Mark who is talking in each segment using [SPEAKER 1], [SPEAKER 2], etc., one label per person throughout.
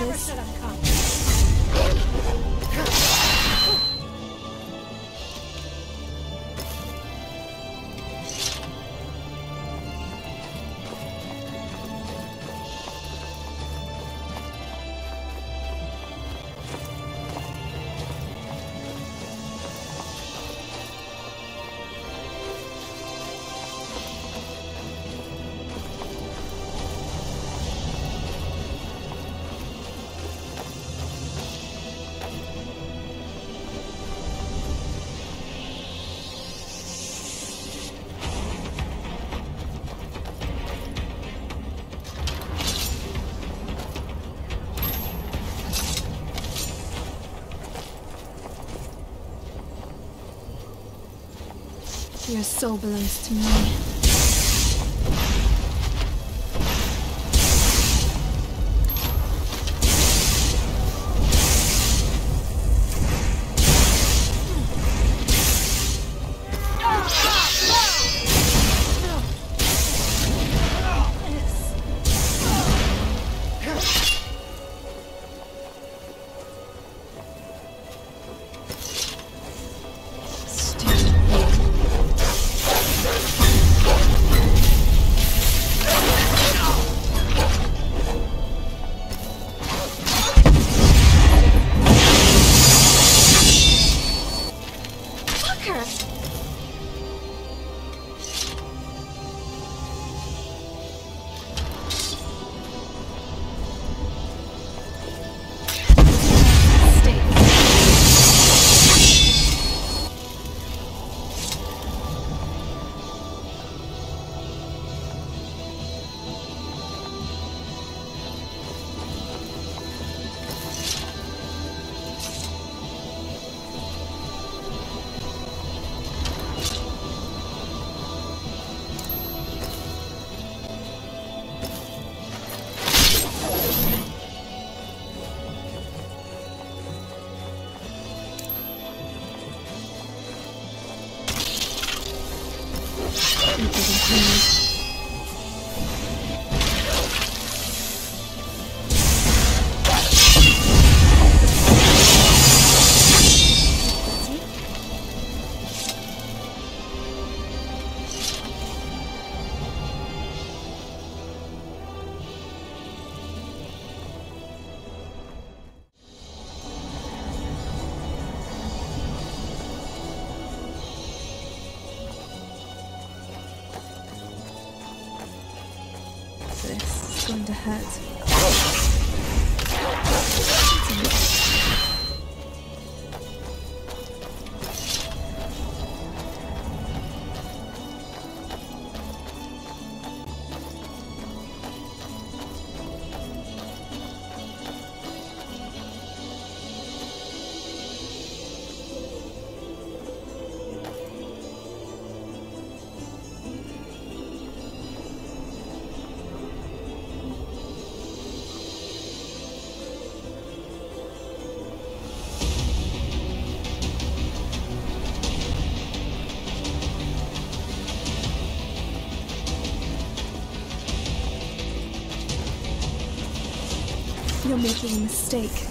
[SPEAKER 1] 是是 Your soul belongs to me. This making a mistake.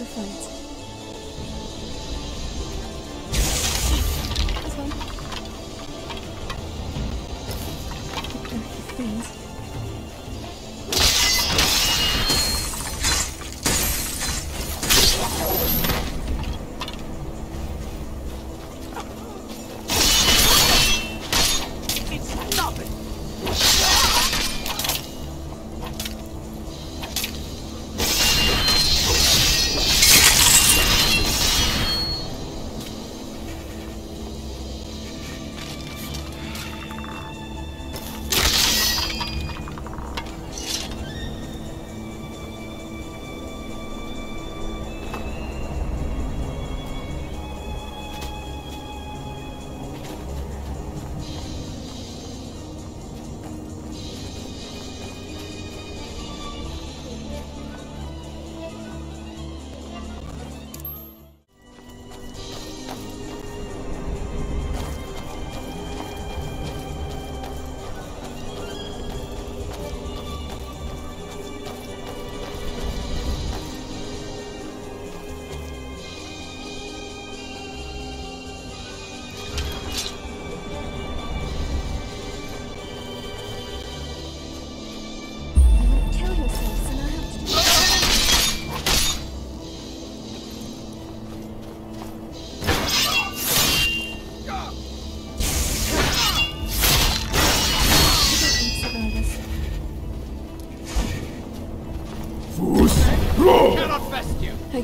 [SPEAKER 1] So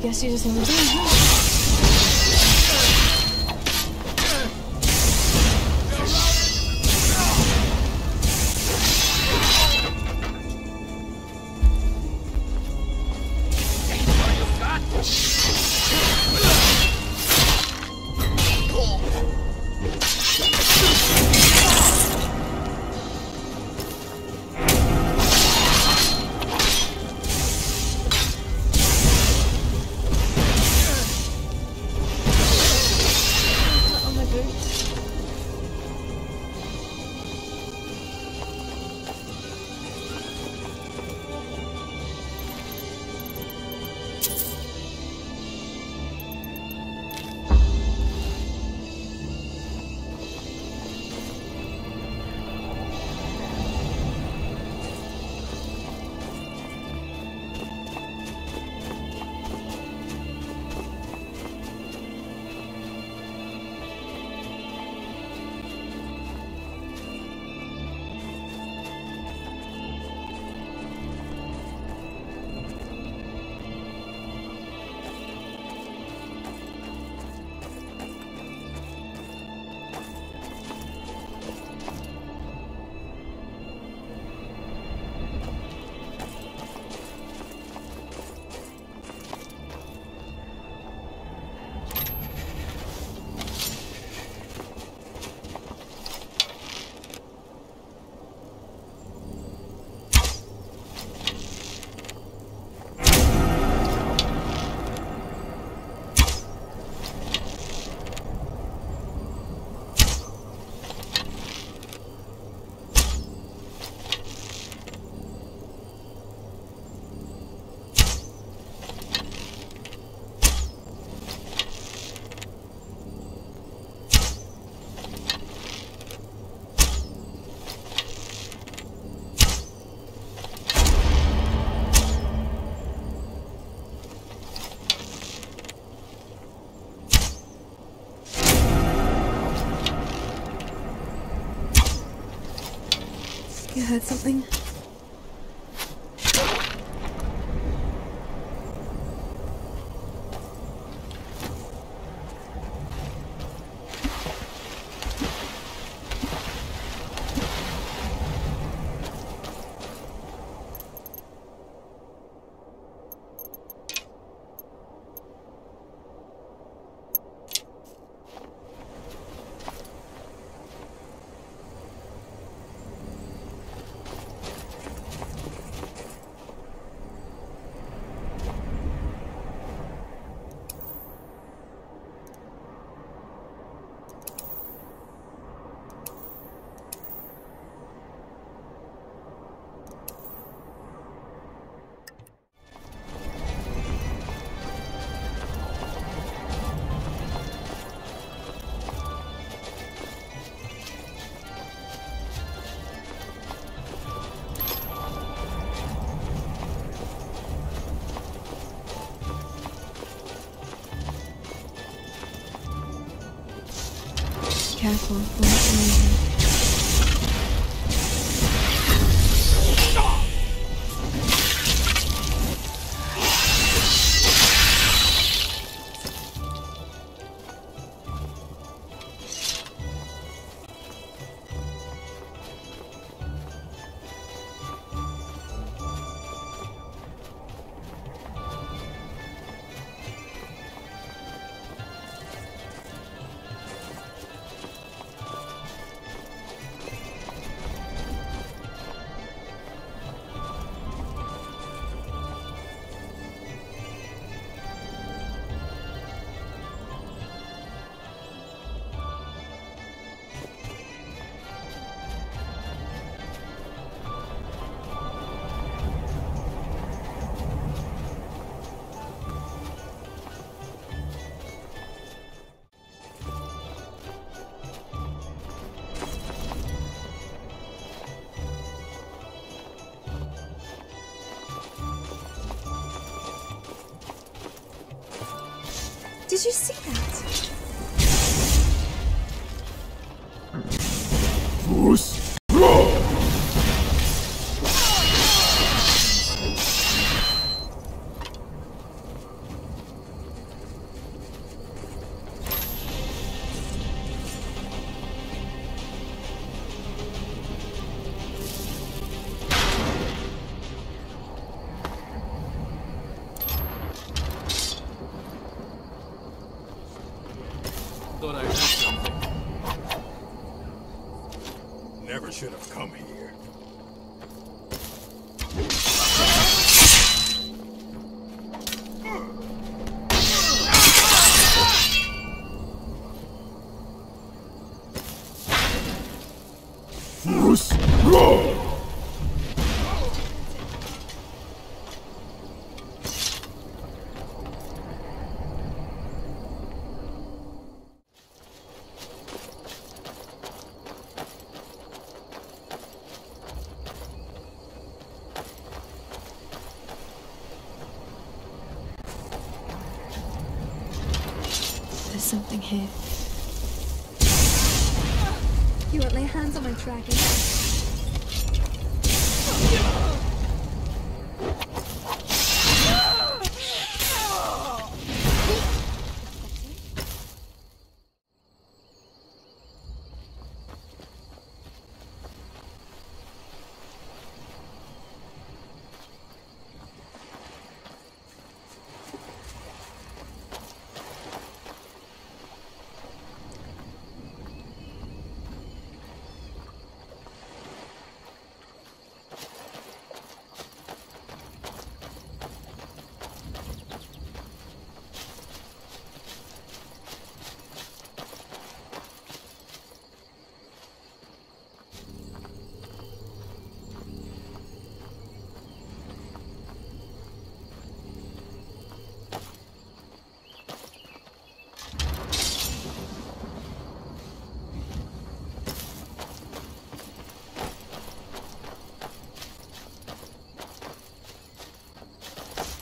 [SPEAKER 1] guess you just want to heard something?
[SPEAKER 2] castle.
[SPEAKER 1] Did you see that? Bruce? Go!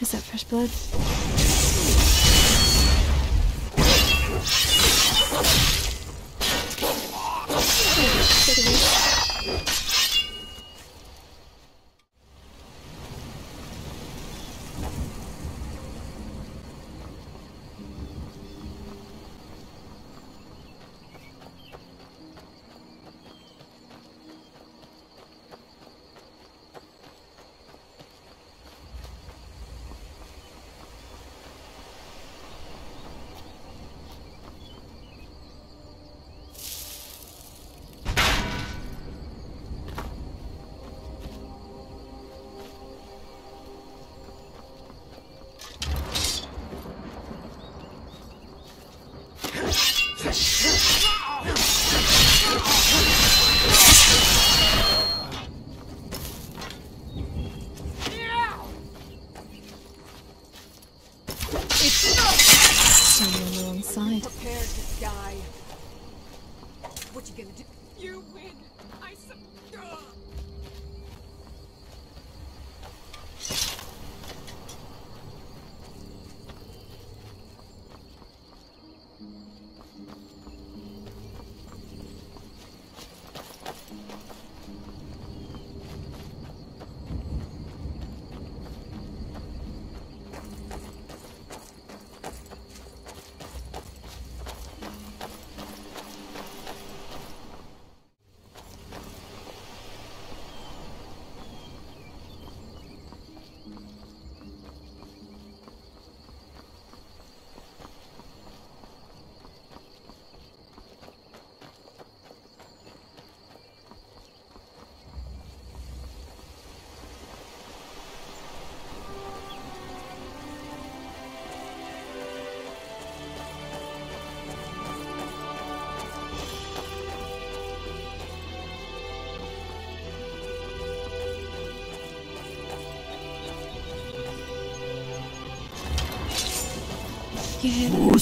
[SPEAKER 2] Is that fresh blood?
[SPEAKER 3] You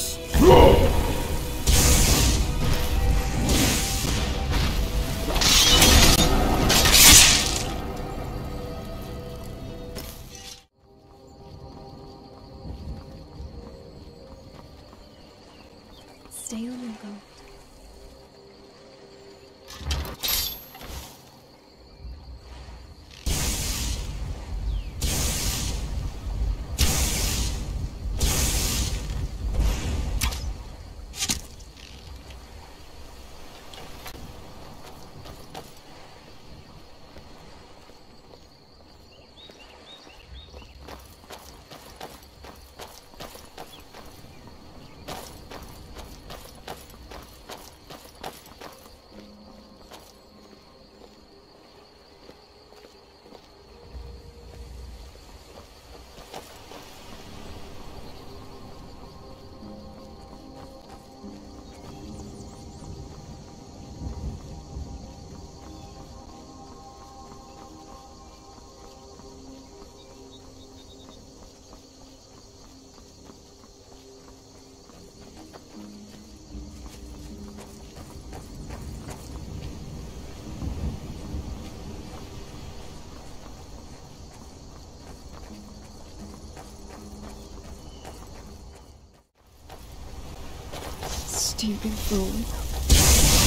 [SPEAKER 2] Stupid fool.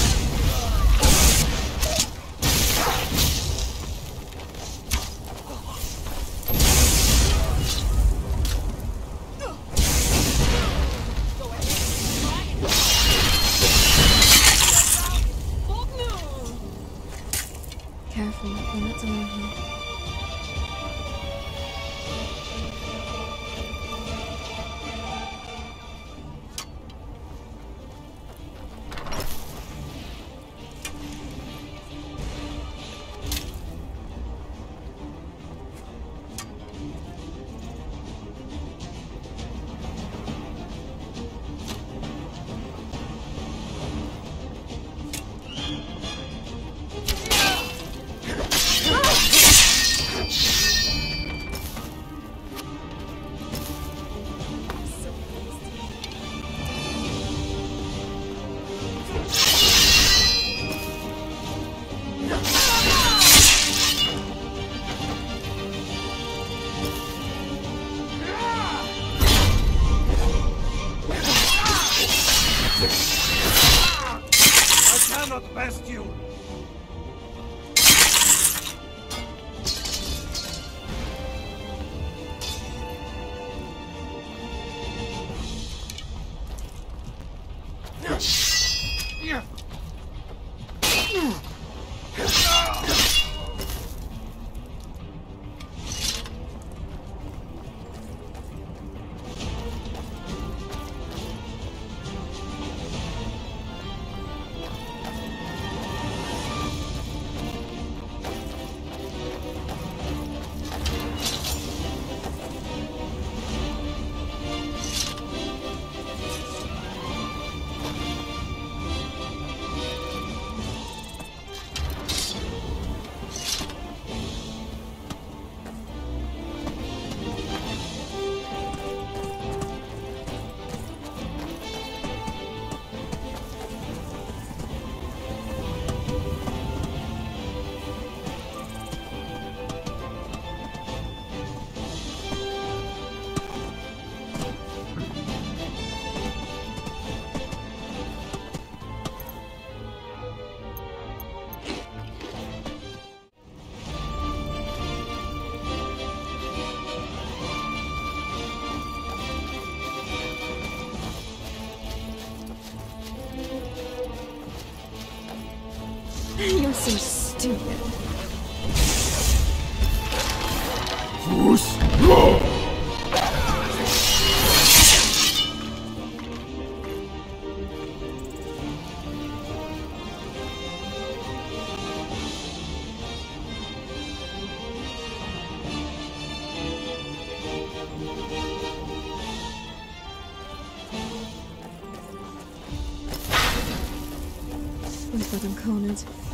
[SPEAKER 2] You're Them cornered.